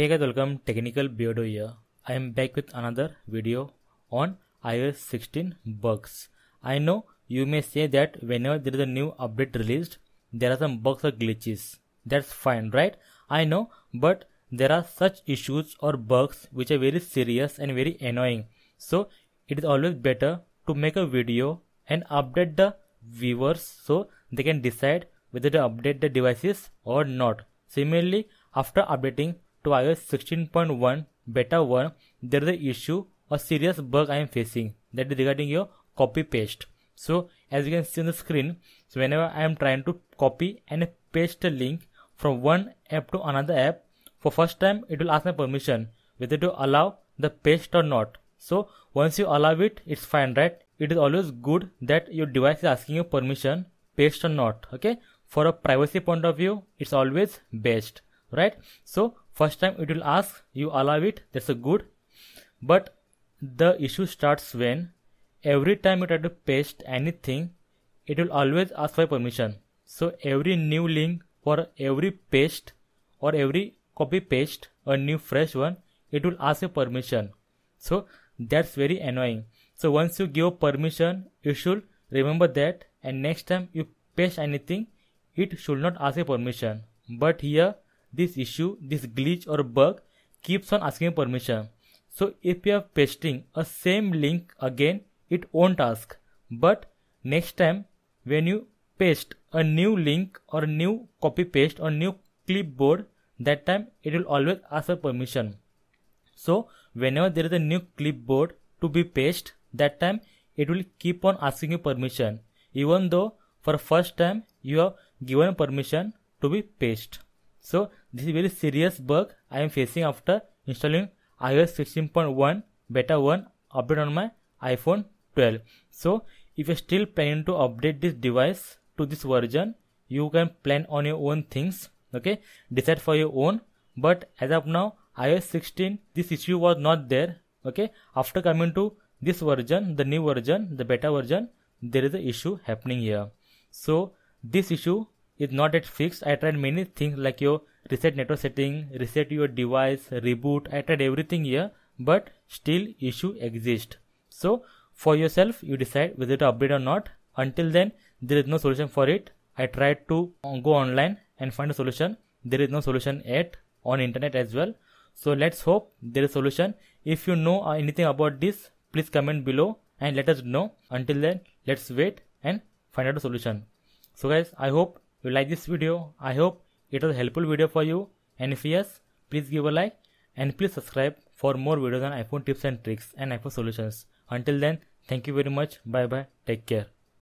Hey guys welcome technical beardo here. I am back with another video on iOS 16 bugs. I know you may say that whenever there is a new update released there are some bugs or glitches. That's fine right? I know but there are such issues or bugs which are very serious and very annoying. So it is always better to make a video and update the viewers so they can decide whether to update the devices or not. Similarly, after updating to iOS 16.1 beta 1, there is a issue or serious bug I am facing that is regarding your copy paste. So as you can see on the screen, so whenever I am trying to copy and paste a link from one app to another app, for first time it will ask my permission whether to allow the paste or not. So once you allow it, it's fine, right? It is always good that your device is asking you permission, paste or not. Okay. For a privacy point of view, it's always best, right? So first time it will ask you allow it. That's a good. But the issue starts when every time you try to paste anything, it will always ask for permission. So every new link for every paste or every copy paste a new fresh one, it will ask you permission. So that's very annoying. So once you give permission, you should remember that and next time you paste anything, it should not ask a permission. But here this issue, this glitch or bug keeps on asking permission. So if you are pasting a same link again, it won't ask. But next time when you paste a new link or new copy paste or new clipboard, that time it will always ask for permission. So whenever there is a new clipboard to be pasted, that time it will keep on asking you permission. Even though for first time you have given permission to be pasted. So this is very serious bug I am facing after installing iOS 16.1 beta 1 update on my iPhone 12. So if you're still planning to update this device to this version, you can plan on your own things. Okay, decide for your own. But as of now, iOS 16, this issue was not there. Okay, after coming to this version, the new version, the beta version, there is a issue happening here. So this issue is not yet fixed. I tried many things like your reset network setting, reset your device, reboot. I tried everything here, but still issue exists. So for yourself, you decide whether to update or not. Until then, there is no solution for it. I tried to go online and find a solution. There is no solution yet on internet as well. So let's hope there is a solution. If you know anything about this, please comment below and let us know. Until then, let's wait and find out a solution. So guys, I hope you like this video. I hope it was a helpful video for you. And if yes, please give a like and please subscribe for more videos on iPhone tips and tricks and iPhone solutions. Until then, thank you very much. Bye bye. Take care.